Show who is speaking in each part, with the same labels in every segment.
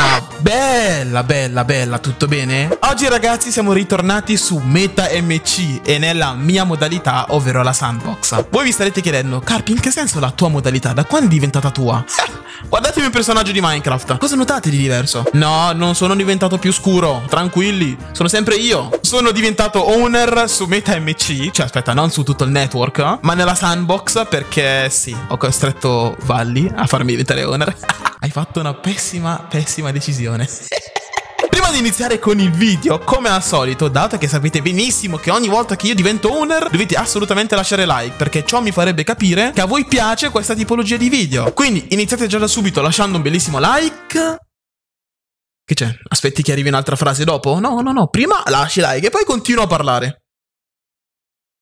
Speaker 1: Ah, bella, bella, bella, tutto bene? Oggi ragazzi siamo ritornati su Meta MC e nella mia modalità, ovvero la sandbox. Voi vi starete chiedendo, Carpi, in che senso la tua modalità? Da quando è diventata tua? Guardatemi un personaggio di Minecraft. Cosa notate di diverso? No, non sono diventato più scuro. Tranquilli, sono sempre io. Sono diventato owner su Meta MC. Cioè, aspetta, non su tutto il network, ma nella sandbox perché sì, ho costretto Valli a farmi diventare owner. Hai fatto una pessima, pessima decisione. Prima di iniziare con il video, come al solito, dato che sapete benissimo che ogni volta che io divento owner, dovete assolutamente lasciare like, perché ciò mi farebbe capire che a voi piace questa tipologia di video. Quindi iniziate già da subito lasciando un bellissimo like. Che c'è? Aspetti che arrivi un'altra frase dopo? No, no, no, prima lasci like e poi continuo a parlare.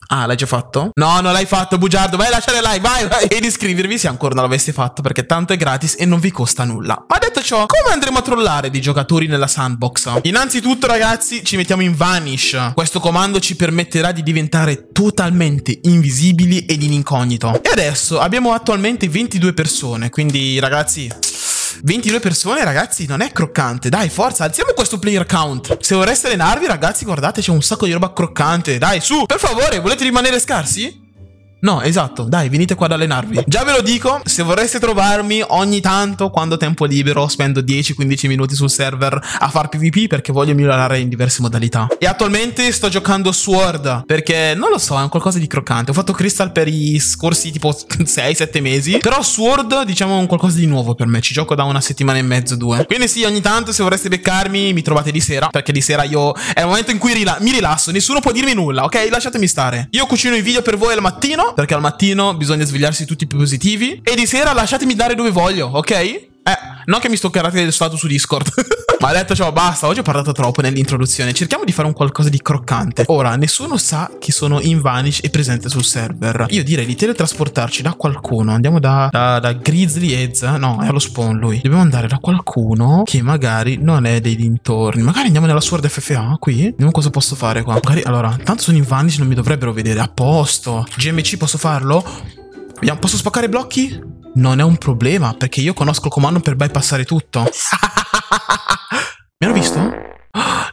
Speaker 1: Ah, l'hai già fatto? No, non l'hai fatto, bugiardo. Vai a lasciare like, vai, vai. Ed iscrivervi se ancora non l'aveste fatto, perché tanto è gratis e non vi costa nulla. Ma detto ciò, come andremo a trollare dei giocatori nella sandbox? Innanzitutto, ragazzi, ci mettiamo in Vanish. Questo comando ci permetterà di diventare totalmente invisibili ed in incognito. E adesso abbiamo attualmente 22 persone, quindi, ragazzi... 22 persone, ragazzi, non è croccante. Dai, forza, alziamo questo player count. Se vorreste allenarvi, ragazzi, guardate, c'è un sacco di roba croccante. Dai, su, per favore, volete rimanere scarsi? No, esatto, dai, venite qua ad allenarvi. Già ve lo dico, se vorreste trovarmi ogni tanto, quando ho tempo libero, spendo 10-15 minuti sul server a far PvP perché voglio migliorare in diverse modalità. E attualmente sto giocando Sword perché, non lo so, è un qualcosa di croccante. Ho fatto Crystal per i scorsi tipo 6-7 mesi, però Sword, diciamo, è un qualcosa di nuovo per me. Ci gioco da una settimana e mezzo, due. Quindi sì, ogni tanto, se vorreste beccarmi, mi trovate di sera, perché di sera io... È il momento in cui rila mi rilasso, nessuno può dirmi nulla, ok? Lasciatemi stare. Io cucino i video per voi al mattino, perché al mattino bisogna svegliarsi tutti più positivi. E di sera lasciatemi dare dove voglio, ok? Eh, non che mi stoccherate del stato su Discord. Ma detto ciò, basta, oggi ho parlato troppo nell'introduzione. Cerchiamo di fare un qualcosa di croccante. Ora, nessuno sa che sono in Vanish e presente sul server. Io direi di teletrasportarci da qualcuno. Andiamo da, da, da Grizzly Eds. No, è allo spawn lui. Dobbiamo andare da qualcuno che magari non è dei dintorni. Magari andiamo nella Sword FFA, qui. Vediamo cosa posso fare qua. Magari, allora, tanto sono in Vanish, non mi dovrebbero vedere. A posto. GMC posso farlo? Vediamo, posso spaccare blocchi? Non è un problema, perché io conosco il comando per bypassare tutto. Mi hanno visto?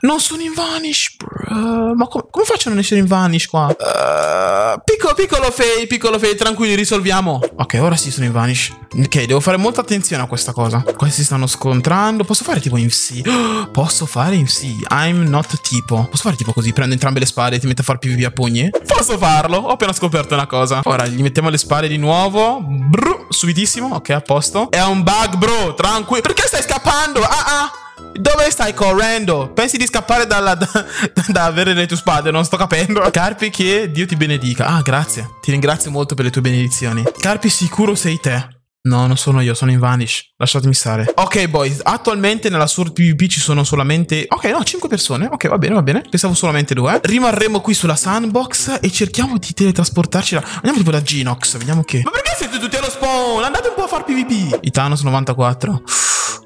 Speaker 1: Non sono in Vanish, bro. Ma com come faccio a non essere in Vanish qua? Uh, piccolo, piccolo Faye, piccolo Faye, tranquilli, risolviamo. Ok, ora sì sono in Vanish. Ok, devo fare molta attenzione a questa cosa. Questi si stanno scontrando. Posso fare tipo in C? Posso fare in C. I'm not tipo. Posso fare tipo così? Prendo entrambe le spade e ti metto a far PvP a pugni? Posso farlo. Ho appena scoperto una cosa. Ora gli mettiamo le spade di nuovo. Brr, subitissimo. Ok, a posto. È un bug, bro. Tranquillo. Perché stai scappando? Ah, ah. Dove stai correndo? Pensi di scappare dalla, da, da, avere le tue spade? Non sto capendo. Carpi, che Dio ti benedica. Ah, grazie. Ti ringrazio molto per le tue benedizioni. Carpi, sicuro sei te. No, non sono io, sono in Vanish. Lasciatemi stare. Ok, boys. Attualmente nella Sword PvP ci sono solamente... Ok, no, 5 persone. Ok, va bene, va bene. Pensavo solamente 2. Rimarremo qui sulla sandbox e cerchiamo di teletrasportarci da... Andiamo tipo da Genox. Vediamo che... Ma perché siete tutti allo spawn? Andate un po' a far PvP. I Thanos 94.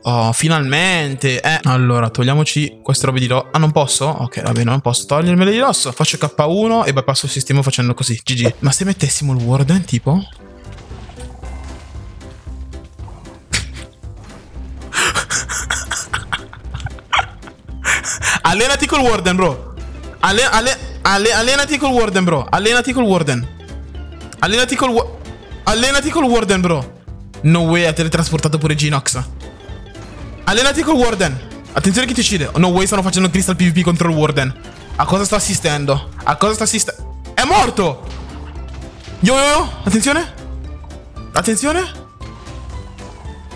Speaker 1: Oh, finalmente. Eh, allora, togliamoci queste robe di dosso. Ah, non posso? Ok, va bene, non posso togliermele di dosso. Faccio K1 e bypasso il sistema facendo così. GG. Ma se mettessimo il Warden, tipo... allenati col Warden, bro. Alle, alle, alle, allenati col Warden, bro. Allenati col Warden. Allenati col... Allenati col Warden, bro. No way, ha teletrasportato pure Genox. Allenati col Warden. Attenzione che ti uccide. No way, stanno facendo Crystal PvP contro il Warden. A cosa sta assistendo? A cosa sta assistendo? È morto! Yo, yo, yo. Attenzione. Attenzione.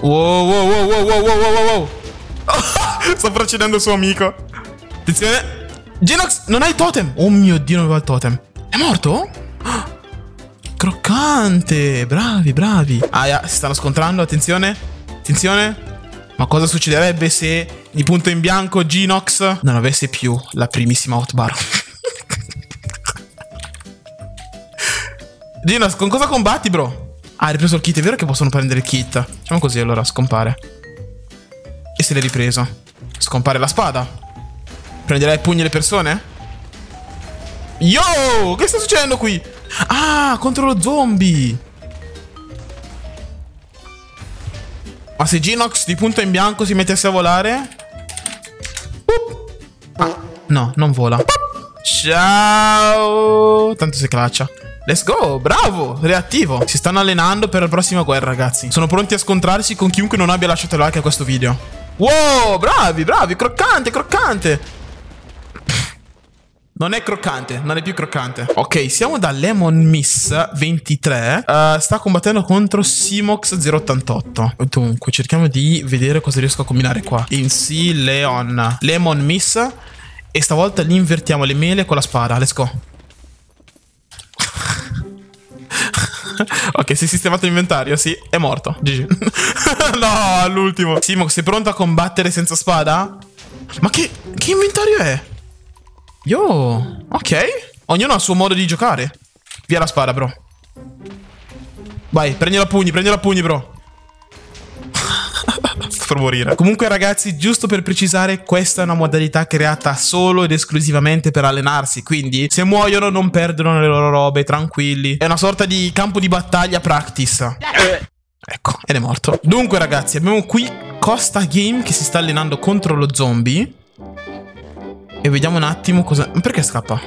Speaker 1: Wow, wow, wow, wow, wow, wow, wow, wow. sta procedendo il suo amico. Attenzione. Genox, non hai totem. Oh mio Dio, non aveva il totem. È morto? Croccante. Bravi, bravi. Ah, yeah, si stanno scontrando. Attenzione. Attenzione. Ma cosa succederebbe se di punto in bianco Genox non avesse più la primissima hotbar? Genox, con cosa combatti, bro? Ah, hai ripreso il kit. È vero che possono prendere il kit. Facciamo così, allora, scompare. E se l'è ripreso. Scompare la spada. Prenderai pugni le persone? Yo! Che sta succedendo qui? Ah, contro lo zombie. Ma se Ginox di punto in bianco si mettesse a volare... Ah, no, non vola. Ciao! Tanto si claccia. Let's go, bravo, reattivo. Si stanno allenando per la prossima guerra, ragazzi. Sono pronti a scontrarsi con chiunque non abbia lasciato like a questo video. Wow, bravi, bravi, croccante, croccante. Non è croccante, non è più croccante. Ok, siamo da Lemon Miss 23. Uh, sta combattendo contro Simox 088. Dunque, cerchiamo di vedere cosa riesco a combinare qua. In C, Leon. Lemon Miss. E stavolta gli invertiamo le mele con la spada. Let's go. ok, si è sistemato l'inventario, sì, è morto. GG. no, all'ultimo. Simox, sei pronto a combattere senza spada? Ma che, che inventario è? Yo, ok. Ognuno ha il suo modo di giocare. Via la spada, bro. Vai, prendila a pugni, prendila a pugni, bro. Sto per morire. Comunque, ragazzi, giusto per precisare, questa è una modalità creata solo ed esclusivamente per allenarsi. Quindi, se muoiono, non perdono le loro robe, tranquilli. È una sorta di campo di battaglia practice. Ecco, ed è morto. Dunque, ragazzi, abbiamo qui Costa Game che si sta allenando contro lo zombie. E vediamo un attimo cosa... Perché scappa?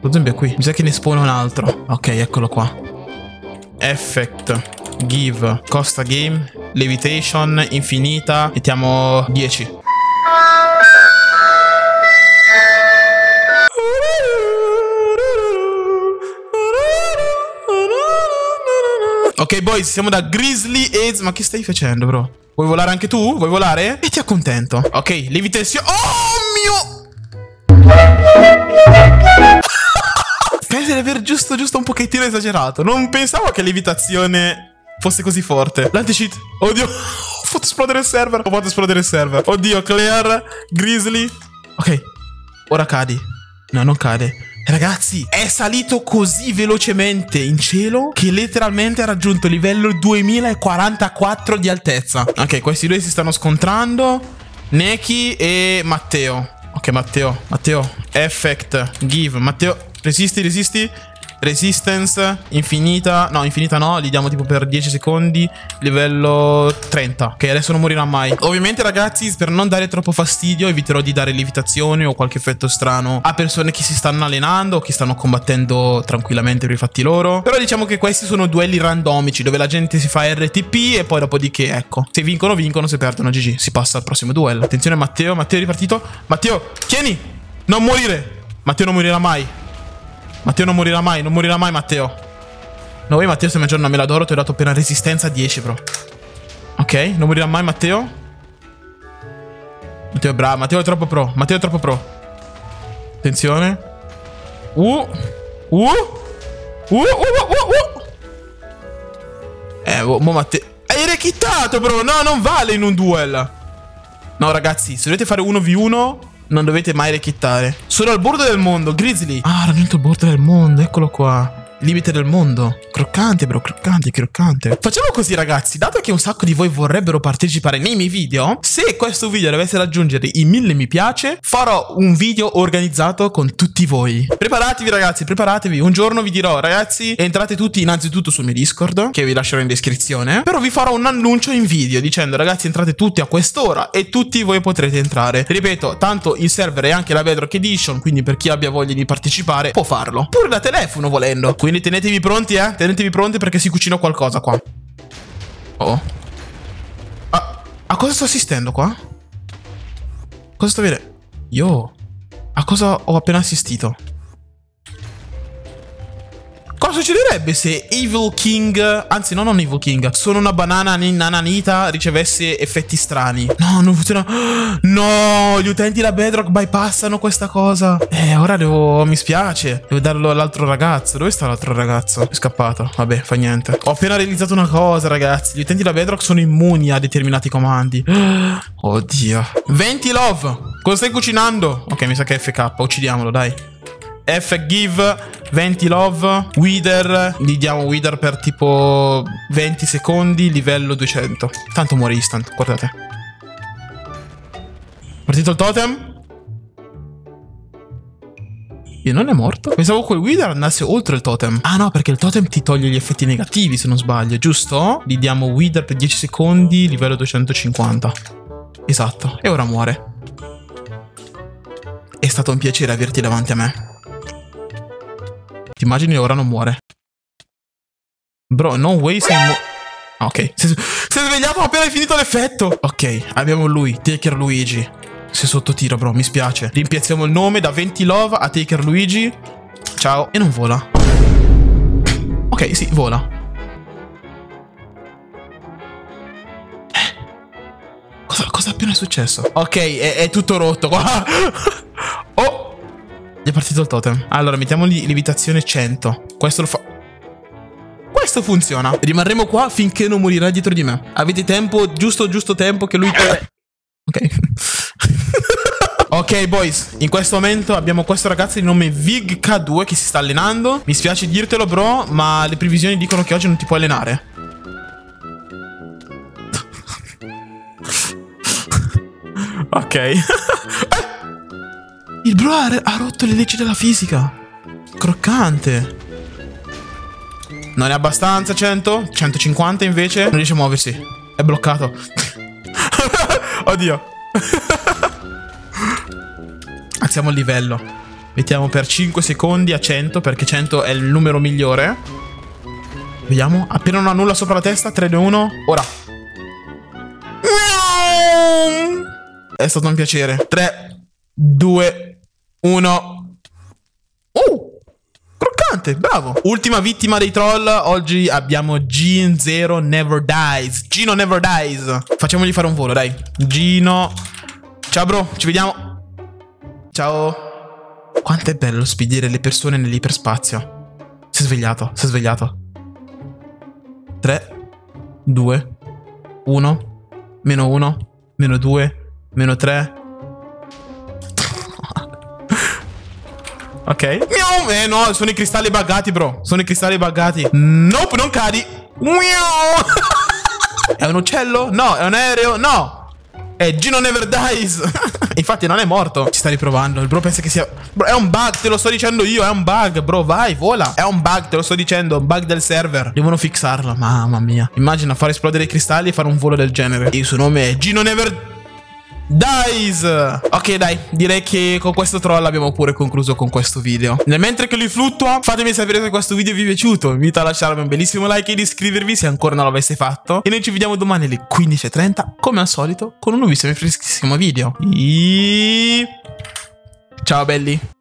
Speaker 1: Lo zombie è qui. Mi sa che ne spawna un altro. Ok, eccolo qua. Effect. Give. Costa game. Levitation. Infinita. Mettiamo 10. Ok, boys, siamo da Grizzly Aids. Ma che stai facendo, bro? Vuoi volare anche tu? Vuoi volare? E ti accontento. Ok, levitation. Oh mio... giusto, giusto un pochettino esagerato. Non pensavo che l'evitazione fosse così forte. L'anti-cheat. Oddio. Ho fatto esplodere il server. Ho fatto esplodere il server. Oddio, Claire, Grizzly. Ok. Ora cadi. No, non cade. Ragazzi, è salito così velocemente in cielo che letteralmente ha raggiunto livello 2044 di altezza. Ok, questi due si stanno scontrando. Neki e Matteo. Ok, Matteo. Matteo. Effect. Give. Matteo. Resisti, resisti. Resistance infinita. No, infinita no. Li diamo tipo per 10 secondi. Livello 30. Ok, adesso non morirà mai. Ovviamente, ragazzi, per non dare troppo fastidio, eviterò di dare lievitazione o qualche effetto strano a persone che si stanno allenando o che stanno combattendo tranquillamente per i fatti loro. Però diciamo che questi sono duelli randomici dove la gente si fa RTP e poi dopodiché, ecco, se vincono, vincono, se perdono, GG. Si passa al prossimo duello. Attenzione, Matteo. Matteo è ripartito. Matteo, tieni! Non morire! Matteo non morirà mai. Matteo non morirà mai, non morirà mai Matteo. No, voi Matteo stai mangiando una mela d'oro, ti ho dato appena resistenza 10, bro. Ok, non morirà mai Matteo. Matteo è bravo, Matteo è troppo pro, Matteo è troppo pro. Attenzione. Uh. Uh. Uh, uh, uh, uh. Eh, mo Matteo... Hai rechittato, bro! No, non vale in un duel. No, ragazzi, se dovete fare 1v1 non dovete mai rechittare. Sono al bordo del mondo, Grizzly. Ah, ha raggiunto il bordo del mondo, eccolo qua limite del mondo. Croccante, bro, croccante, croccante. Facciamo così, ragazzi. Dato che un sacco di voi vorrebbero partecipare nei miei video, se questo video dovesse raggiungere i mille mi piace, farò un video organizzato con tutti voi. Preparatevi, ragazzi, preparatevi. Un giorno vi dirò, ragazzi, entrate tutti innanzitutto sul mio Discord, che vi lascerò in descrizione. Però vi farò un annuncio in video dicendo, ragazzi, entrate tutti a quest'ora e tutti voi potrete entrare. Ripeto, tanto il server è anche la Bedrock Edition, quindi per chi abbia voglia di partecipare può farlo. Pure da telefono volendo. Quindi quindi tenetevi pronti, eh. Tenetevi pronti perché si cucina qualcosa qua. Oh. Ah, a cosa sto assistendo qua? Cosa sto vedendo? Io. A cosa ho appena assistito? Succederebbe se Evil King, anzi no, non Evil King, sono una banana nananita ricevesse effetti strani? No, non funziona. No, gli utenti della Bedrock bypassano questa cosa. Eh, ora devo, mi spiace. Devo darlo all'altro ragazzo. Dove sta l'altro ragazzo? È scappato. Vabbè, fa niente. Ho appena realizzato una cosa, ragazzi. Gli utenti della Bedrock sono immuni a determinati comandi. Oddio. 20 love. Cosa stai cucinando? Ok, mi sa che è FK. Uccidiamolo, dai. F give 20 love Wither Gli diamo Wither per tipo 20 secondi Livello 200 Tanto muore instant Guardate Partito il totem E non è morto? Pensavo quel Wither andasse oltre il totem. Ah no, perché il totem ti toglie gli effetti negativi, se non sbaglio, giusto? Gli diamo Wither per 10 secondi, livello 250. Esatto. E ora muore. È stato un piacere averti davanti a me. Ti immagini ora non muore. Bro, no way sei mo... Ah, ok. Si è svegliato appena hai finito l'effetto. Ok, abbiamo lui, Taker Luigi. Sei sotto tiro, bro, mi spiace. Rimpiazziamo il nome da 20 love a Taker Luigi. Ciao. E non vola. Ok, sì, vola. Eh? Cosa, cosa appena è successo? Ok, è, è tutto rotto qua. è partito il totem. Allora, mettiamogli lievitazione 100. Questo lo fa... Questo funziona. Rimarremo qua finché non morirà dietro di me. Avete tempo, giusto, giusto tempo che lui... Ok. ok, boys. In questo momento abbiamo questo ragazzo di nome VigK2 che si sta allenando. Mi spiace dirtelo, bro, ma le previsioni dicono che oggi non ti puoi allenare. ok. Il bro ha, ha rotto le leggi della fisica. Croccante. Non è abbastanza 100? 150 invece? Non riesce a muoversi. È bloccato. Oddio. Alziamo il livello. Mettiamo per 5 secondi a 100 perché 100 è il numero migliore. Vediamo. Appena non ha nulla sopra la testa. 3, 2, 1. Ora. È stato un piacere. 3, 2, 1. Uh! Croccante, bravo. Ultima vittima dei troll. Oggi abbiamo Gin Zero Never Dies. Gino Never Dies. Facciamogli fare un volo, dai. Gino. Ciao, bro. Ci vediamo. Ciao. Quanto è bello spedire le persone nell'iperspazio. Si è svegliato, si è svegliato. 3, 2, 1, meno 1, meno 2, meno 3, Ok. Miau. Eh no, sono i cristalli buggati, bro. Sono i cristalli buggati. Nope, non cadi. Miau. è un uccello? No. È un aereo? No. È Gino Never Dies. Infatti non è morto. Ci sta riprovando. Il bro pensa che sia... Bro, è un bug, te lo sto dicendo io. È un bug, bro. Vai, vola. È un bug, te lo sto dicendo. Un bug del server. Devono fixarlo. Mamma mia. Immagina fare esplodere i cristalli e fare un volo del genere. Il suo nome è Gino Never Dies. Dice. Ok dai Direi che con questo troll abbiamo pure concluso con questo video. Nel mentre che lui fluttua Fatemi sapere se questo video vi è piaciuto. Vi invito a lasciarmi un bellissimo like ed iscrivervi Se ancora non l'aveste fatto. E noi ci vediamo domani alle 15.30 Come al solito Con un nuovissimo e freschissimo video. E... Ciao belli